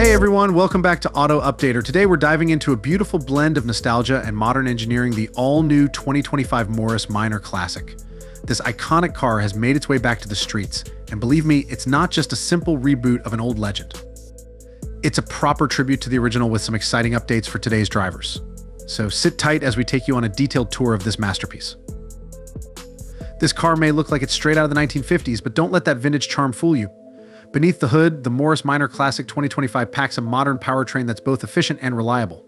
Hey everyone, welcome back to Auto Updater. Today we're diving into a beautiful blend of nostalgia and modern engineering, the all-new 2025 Morris Minor Classic. This iconic car has made its way back to the streets, and believe me, it's not just a simple reboot of an old legend. It's a proper tribute to the original with some exciting updates for today's drivers. So sit tight as we take you on a detailed tour of this masterpiece. This car may look like it's straight out of the 1950s, but don't let that vintage charm fool you. Beneath the hood, the Morris Minor Classic 2025 packs a modern powertrain that's both efficient and reliable.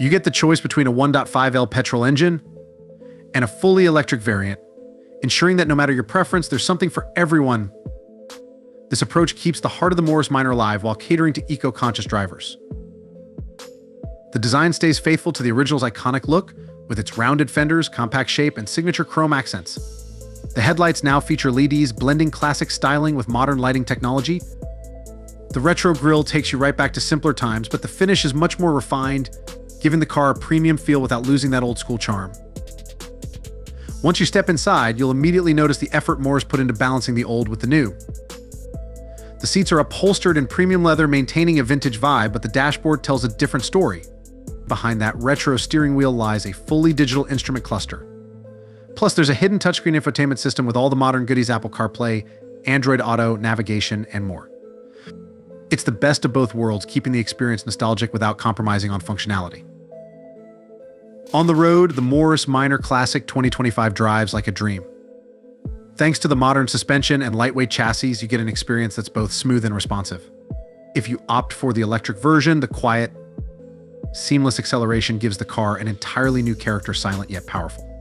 You get the choice between a 1.5L petrol engine and a fully electric variant, ensuring that no matter your preference, there's something for everyone. This approach keeps the heart of the Morris Minor alive while catering to eco-conscious drivers. The design stays faithful to the original's iconic look, with its rounded fenders, compact shape, and signature chrome accents. The headlights now feature LEDs, blending classic styling with modern lighting technology. The retro grille takes you right back to simpler times, but the finish is much more refined, giving the car a premium feel without losing that old school charm. Once you step inside, you'll immediately notice the effort Morris put into balancing the old with the new. The seats are upholstered in premium leather, maintaining a vintage vibe, but the dashboard tells a different story. Behind that retro steering wheel lies a fully digital instrument cluster. Plus, there's a hidden touchscreen infotainment system with all the modern goodies Apple CarPlay, Android Auto, navigation, and more. It's the best of both worlds, keeping the experience nostalgic without compromising on functionality. On the road, the Morris Minor Classic 2025 drives like a dream. Thanks to the modern suspension and lightweight chassis, you get an experience that's both smooth and responsive. If you opt for the electric version, the quiet, seamless acceleration gives the car an entirely new character, silent yet powerful.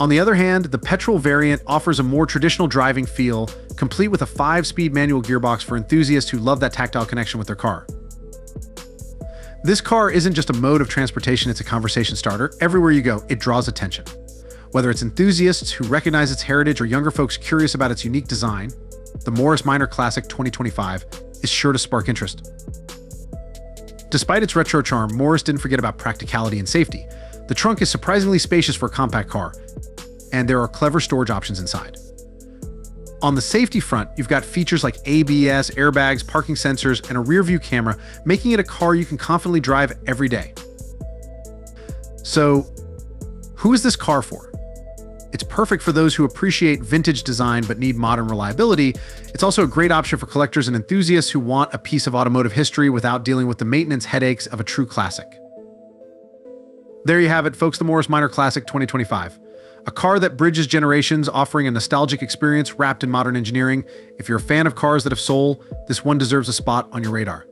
On the other hand, the petrol variant offers a more traditional driving feel, complete with a 5-speed manual gearbox for enthusiasts who love that tactile connection with their car. This car isn't just a mode of transportation, it's a conversation starter. Everywhere you go, it draws attention. Whether it's enthusiasts who recognize its heritage or younger folks curious about its unique design, the Morris Minor Classic 2025 is sure to spark interest. Despite its retro charm, Morris didn't forget about practicality and safety. The trunk is surprisingly spacious for a compact car, and there are clever storage options inside. On the safety front, you've got features like ABS, airbags, parking sensors, and a rear view camera, making it a car you can confidently drive every day. So, who is this car for? It's perfect for those who appreciate vintage design but need modern reliability. It's also a great option for collectors and enthusiasts who want a piece of automotive history without dealing with the maintenance headaches of a true classic. There you have it, folks, the Morris Minor Classic 2025. A car that bridges generations, offering a nostalgic experience wrapped in modern engineering. If you're a fan of cars that have soul, this one deserves a spot on your radar.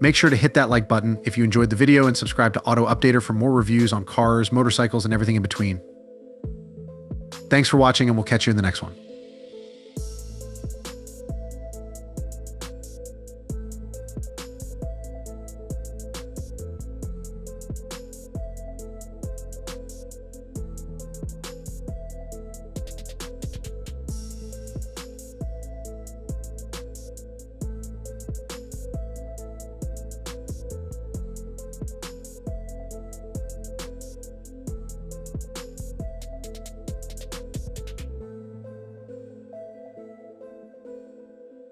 Make sure to hit that like button if you enjoyed the video and subscribe to Auto Updater for more reviews on cars, motorcycles, and everything in between. Thanks for watching, and we'll catch you in the next one.